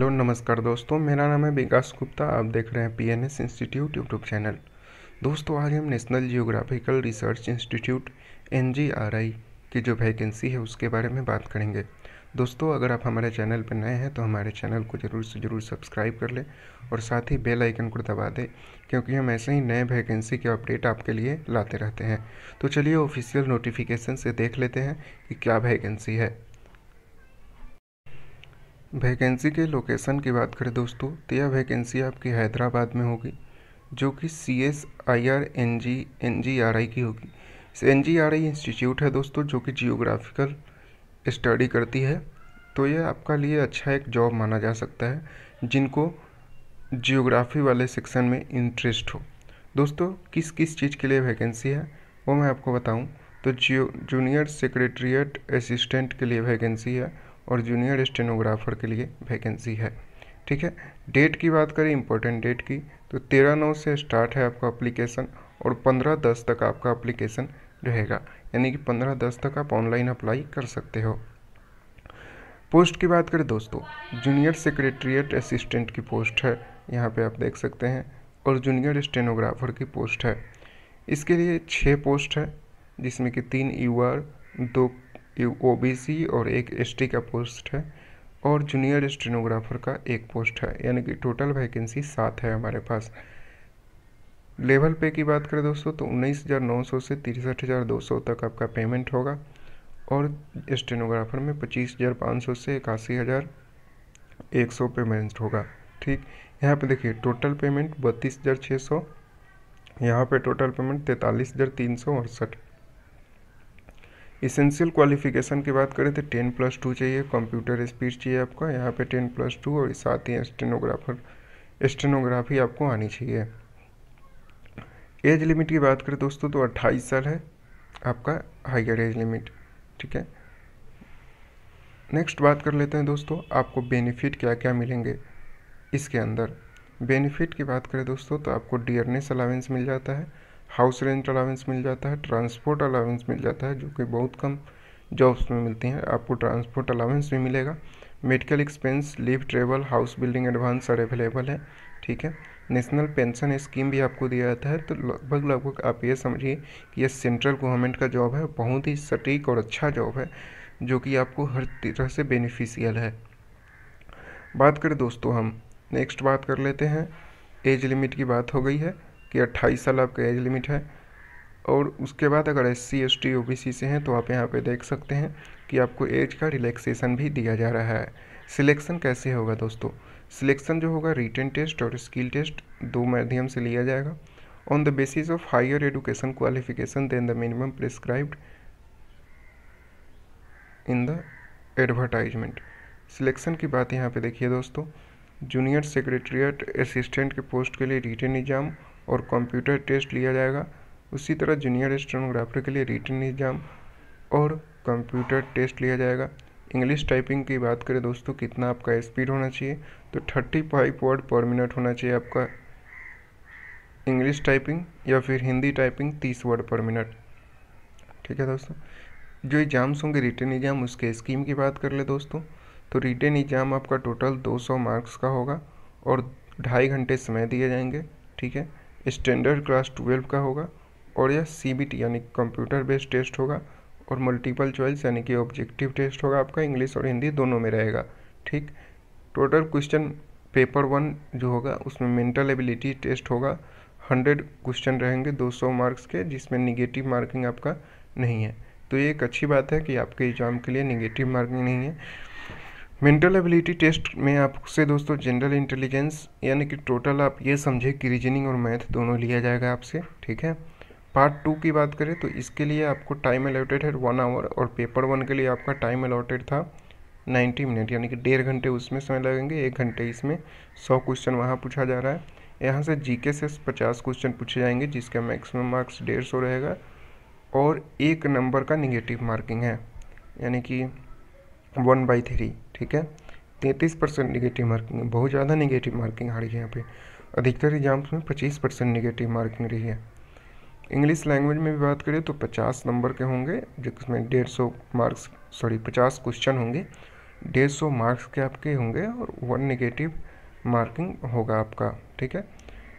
Hello, नमस्कार दोस्तों, मेरा नाम है विकास गुप्ता, आप देख रहे हैं पीएनएस इंस्टीट्यूट यूट्यूब चैनल दोस्तों, आज हम national geographical research institute NGRI की जो वैकेंसी है, उसके बारे में बात करेंगे। दोस्तों, अगर आप हमारे चैनल पर नए हैं तो हमारे चैनल को ज़रूर से ज़रूर सब्सक्राइब कर लें और साथ ही बेल आइकन को दबा दें, क्योंकि हम ऐसे ही नए वैकेंसी के अपडेट आपके लिए लाते रहते हैं। तो चलिए ऑफिशियल नोटिफिकेशन से देख लेते हैं कि क्या वैकेंसी है। वैकेंसी के लोकेशन की बात करें दोस्तों तो यह वैकेंसी आपकी हैदराबाद में होगी, जो कि C S I R N G N G R I की होगी। N G R I institute है दोस्तों, जो कि जियोग्राफिकल स्टडी करती है। तो यह आपका लिए अच्छा एक जॉब माना जा सकता है, जिनको जियोग्राफी वाले सेक्शन में इंटरेस्ट हो। दोस्तों, किस किस चीज़ के लिए वैकेंसी है, वो मैं आपको बताऊँ। तो जियो जूनियर सेक्रेटरीट असिस्टेंट के लिए वैकेंसी है और जूनियर स्टेनोग्राफर के लिए वैकेंसी है। ठीक है? डेट की बात करें इंपॉर्टेंट डेट की तो तेरह नौ से स्टार्ट है आपका अप्लीकेशन और पंद्रह दस तक आपका अप्लीकेशन रहेगा। यानी कि पंद्रह दस तक आप ऑनलाइन अप्लाई कर सकते हो। पोस्ट की बात करें दोस्तों जूनियर सेक्रेटरीट असिस्टेंट की पोस्ट है। यहाँ पे आप देख सकते हैं, और जूनियर स्टेनोग्राफर की पोस्ट है। इसके लिए छः पोस्ट है, जिसमें कि तीन यू दो ओ बी और एक एसटी का पोस्ट है और जूनियर स्टेनोग्राफर का एक पोस्ट है, यानी कि टोटल वैकेंसी सात है हमारे पास। लेवल पे की बात करें दोस्तों तो उन्नीस हज़ार नौ सौ से तिरसठ हज़ार दो सौ तक आपका पेमेंट होगा और स्टेनोग्राफर में पच्चीस हज़ार पाँच सौ से इक्यासी हज़ार एक सौ पेमेंट होगा, ठीक? यहाँ पे देखिए टोटल पेमेंट बत्तीस हज़ार छः सौ, यहाँ पर टोटल पेमेंट तैंतालीस हज़ार तीन सौ अड़सठ। इसेंशियल क्वालिफिकेशन की बात करें तो टेन प्लस टू चाहिए कंप्यूटर स्पीड चाहिए आपका, यहाँ पे टेन प्लस टू और साथ ही स्टेनोग्राफर स्टेनोग्राफी आपको आनी चाहिए। एज लिमिट की बात करें दोस्तों तो अट्ठाईस साल है, आपका हाइयर एज लिमिट ठीक है? नेक्स्ट बात कर लेते हैं दोस्तों, आपको बेनिफिट क्या क्या मिलेंगे इसके अंदर। बेनिफिट की बात करें दोस्तों तो आपको डियरनेस अलावेंस मिल जाता है हाउस रेंट अलावेंस मिल जाता है ट्रांसपोर्ट अलावेंस मिल जाता है, जो कि बहुत कम जॉब्स में मिलती हैं। आपको ट्रांसपोर्ट अलावेंस भी मिलेगा। Medical expense leave travel house building advance सारे अवेलेबल है, ठीक है? नेशनल पेंशन स्कीम भी आपको दिया जाता है। तो लगभग लगभग आप ये समझिए कि यह सेंट्रल गवर्नमेंट का जॉब है, बहुत ही सटीक और अच्छा जॉब है, जो कि आपको हर तरह से बेनिफिशियल है। बात करें दोस्तों हम नेक्स्ट बात कर लेते हैं। एज लिमिट की बात हो गई है। कि अट्ठाईस साल आपका एज लिमिट है। और उसके बाद अगर S C S T O B C से हैं तो आप यहाँ पे देख सकते हैं कि आपको एज का रिलैक्सेशन भी दिया जा रहा है। सिलेक्शन कैसे होगा दोस्तों? सिलेक्शन जो होगा, रिटर्न टेस्ट और स्किल टेस्ट दो माध्यम से लिया जाएगा। On the basis of higher education qualification then the minimum prescribed in the advertisement selection की बात यहाँ पे देखिए दोस्तों। जूनियर सेक्रेटरीट असिस्टेंट के पोस्ट के लिए रिटर्न एग्ज़ाम और कंप्यूटर टेस्ट लिया जाएगा। उसी तरह जूनियर स्टेनोग्राफर के लिए रिटर्न एग्ज़ाम और कंप्यूटर टेस्ट लिया जाएगा। इंग्लिश टाइपिंग की बात करें दोस्तों, कितना आपका स्पीड होना चाहिए? तो thirty five word per minute होना चाहिए आपका। इंग्लिश टाइपिंग या फिर हिंदी टाइपिंग तीस वर्ड पर मिनट ठीक है दोस्तों? जो एग्ज़ाम्स होंगे रिटर्न एग्ज़ाम उसके स्कीम की बात कर ले दोस्तों। तो रिटर्न एग्ज़ाम आपका टोटल 200 मार्क्स का होगा और ढाई घंटे समय दिए जाएँगे। ठीक है? स्टैंडर्ड क्लास ट्वेल्व का होगा और यह सी बी टी यानी कंप्यूटर बेस्ड टेस्ट होगा और मल्टीपल चॉइस यानी कि ऑब्जेक्टिव टेस्ट होगा आपका इंग्लिश और हिंदी दोनों में रहेगा, ठीक? टोटल क्वेश्चन पेपर वन जो होगा, उसमें मेंटल एबिलिटी टेस्ट होगा हंड्रेड क्वेश्चन रहेंगे दो सौ मार्क्स के, जिसमें निगेटिव मार्किंग आपका नहीं है। तो ये एक अच्छी बात है कि आपके एग्ज़ाम के लिए निगेटिव मार्किंग नहीं है। मेंटल एबिलिटी टेस्ट में आपसे दोस्तों जनरल इंटेलिजेंस यानी कि टोटल आप ये समझे कि रीजनिंग और मैथ दोनों लिया जाएगा आपसे, ठीक है? पार्ट टू की बात करें तो इसके लिए आपको टाइम अलॉटेड है वन आवर और पेपर वन के लिए आपका टाइम अलॉटेड था नाइन्टी मिनट यानी कि डेढ़ घंटे उसमें समय लगेंगे, एक घंटे इसमें सौ क्वेश्चन वहाँ पूछा जा रहा है। यहाँ से जी के से पचास क्वेश्चन पूछे जाएँगे, जिसका मैक्सिमम मार्क्स डेढ़ सौ रहेगा और एक नंबर का निगेटिव मार्किंग है, यानी कि वन बाई थ्री, ठीक है? तैंतीस परसेंट निगेटिव मार्किंग बहुत ज़्यादा निगेटिव मार्किंग आ रही है यहाँ पे। अधिकतर एग्ज़ाम्स में पच्चीस परसेंट निगेटिव मार्किंग रही है। इंग्लिश लैंग्वेज में भी बात करें तो पचास नंबर के होंगे जिसमें डेढ़ सौ मार्क्स सॉरी पचास क्वेश्चन होंगे। डेढ़ सौ मार्क्स के आपके होंगे और वन नेगेटिव मार्किंग होगा आपका, ठीक है?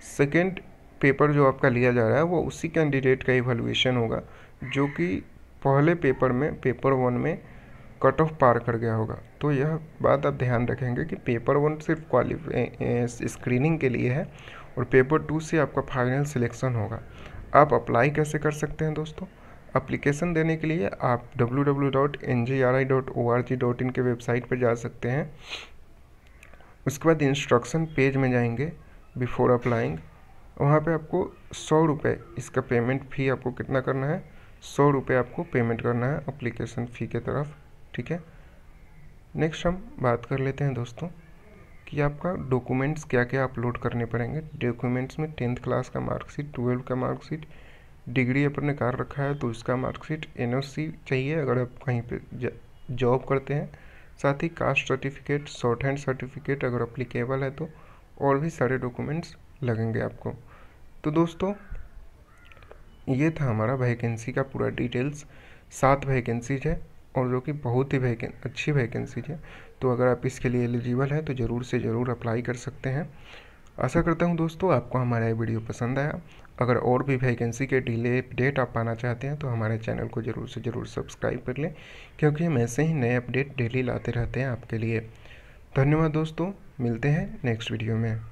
सेकेंड पेपर जो आपका लिया जा रहा है, वो उसी कैंडिडेट का इवैल्यूएशन होगा, जो कि पहले पेपर में पेपर वन में कट ऑफ़ पार कर गया होगा। तो यह बात आप ध्यान रखेंगे कि पेपर वन सिर्फ़ क्वालिफाई स्क्रीनिंग के लिए है और पेपर टू से आपका फाइनल सिलेक्शन होगा। आप अप्लाई कैसे कर सकते हैं दोस्तों? अप्लीकेशन देने के लिए आप www.njri.org.in के वेबसाइट पर जा सकते हैं। उसके बाद इंस्ट्रक्शन पेज में जाएँगे बिफोर अप्लाइंग वहाँ पे आपको सौ रुपये इसका पेमेंट फ़ी आपको कितना करना है? सौ रुपये आपको पेमेंट करना है अप्लीकेशन फ़ी के तरफ़। ठीक है? नेक्स्ट हम बात कर लेते हैं दोस्तों कि आपका डॉक्यूमेंट्स क्या क्या अपलोड करने पड़ेंगे। डॉक्यूमेंट्स में टेंथ क्लास का मार्कशीट ट्वेल्व का मार्कशीट डिग्री अपन ने कार रखा है तो उसका मार्कशीट एनओसी चाहिए अगर आप कहीं पर जॉब करते हैं। साथ ही caste certificate shorthand certificate अगर अप्लीकेबल है तो और भी सारे डॉक्यूमेंट्स लगेंगे आपको। तो दोस्तों, ये था हमारा वैकेंसी का पूरा डिटेल्स सात वैकेंसीज है। और जो कि बहुत ही वैकें अच्छी वैकेंसी है। तो अगर आप इसके लिए एलिजिबल हैं तो ज़रूर से ज़रूर अप्लाई कर सकते हैं। आशा करता हूँ दोस्तों, आपको हमारा ये वीडियो पसंद आया। अगर और भी वैकेंसी के डिले अपडेट आप पाना चाहते हैं तो हमारे चैनल को ज़रूर से ज़रूर सब्सक्राइब कर लें, क्योंकि हम ऐसे ही नए अपडेट डेली लाते रहते हैं आपके लिए। धन्यवाद दोस्तों, मिलते हैं नेक्स्ट वीडियो में।